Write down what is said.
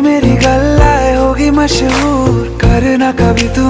मेरी गल्ला होगी मशहूर करना कभी तुम